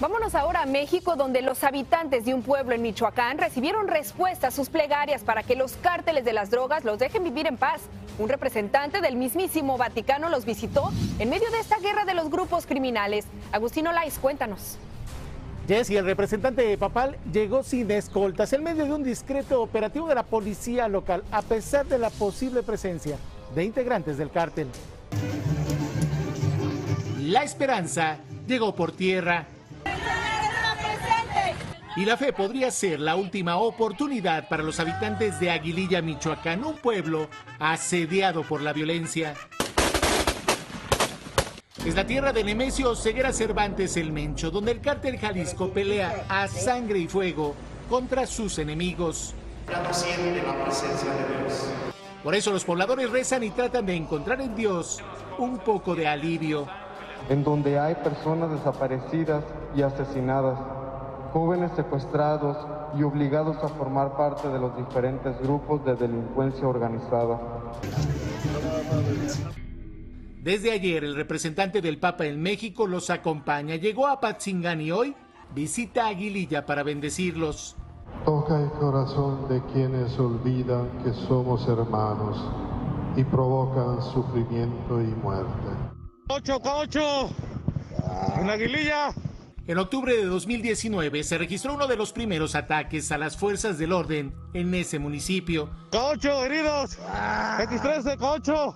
Vámonos ahora a México, donde los habitantes de un pueblo en Michoacán recibieron respuesta a sus plegarias para que los cárteles de las drogas los dejen vivir en paz. Un representante del mismísimo Vaticano los visitó en medio de esta guerra de los grupos criminales. Agustino Lais, cuéntanos. Jesse, el representante papal llegó sin escoltas en medio de un discreto operativo de la policía local, a pesar de la posible presencia de integrantes del cártel. La esperanza llegó por tierra y la fe podría ser la última oportunidad para los habitantes de Aguililla, Michoacán, un pueblo asediado por la violencia. Es la tierra de Nemesio Ceguera Cervantes el Mencho, donde el cártel Jalisco pelea a sangre y fuego contra sus enemigos. Por eso los pobladores rezan y tratan de encontrar en Dios un poco de alivio. En donde hay personas desaparecidas y asesinadas jóvenes secuestrados y obligados a formar parte de los diferentes grupos de delincuencia organizada. Desde ayer el representante del Papa en México los acompaña. Llegó a Patzingán y hoy visita Aguililla para bendecirlos. Toca el corazón de quienes olvidan que somos hermanos y provocan sufrimiento y muerte. ¡Ocho, ocho! ¡En Aguililla! En octubre de 2019 se registró uno de los primeros ataques a las fuerzas del orden en ese municipio. ¡Ocho heridos! ¡X13, Cocho!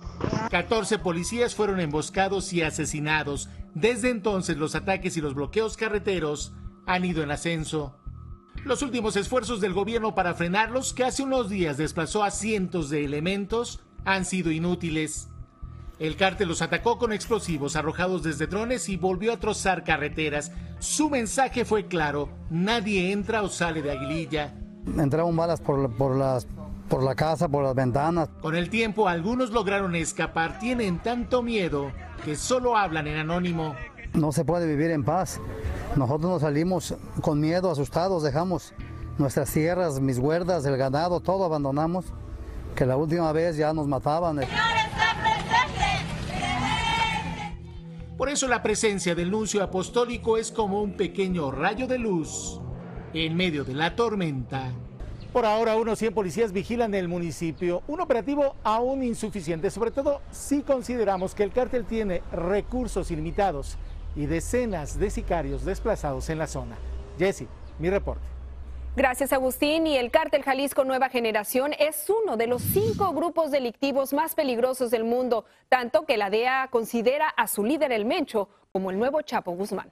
14 policías fueron emboscados y asesinados. Desde entonces los ataques y los bloqueos carreteros han ido en ascenso. Los últimos esfuerzos del gobierno para frenarlos, que hace unos días desplazó a cientos de elementos, han sido inútiles. El cártel los atacó con explosivos arrojados desde drones y volvió a trozar carreteras. Su mensaje fue claro, nadie entra o sale de Aguililla. Entraron balas por, por, las, por la casa, por las ventanas. Con el tiempo algunos lograron escapar, tienen tanto miedo que solo hablan en anónimo. No se puede vivir en paz. Nosotros nos salimos con miedo, asustados, dejamos nuestras tierras, mis huerdas, el ganado, todo abandonamos. Que la última vez ya nos mataban. Por eso la presencia del nuncio apostólico es como un pequeño rayo de luz en medio de la tormenta. Por ahora, unos 100 policías vigilan el municipio, un operativo aún insuficiente, sobre todo si consideramos que el cártel tiene recursos ilimitados y decenas de sicarios desplazados en la zona. Jesse, mi reporte. Gracias, Agustín. Y el cártel Jalisco Nueva Generación es uno de los cinco grupos delictivos más peligrosos del mundo, tanto que la DEA considera a su líder, el Mencho, como el nuevo Chapo Guzmán.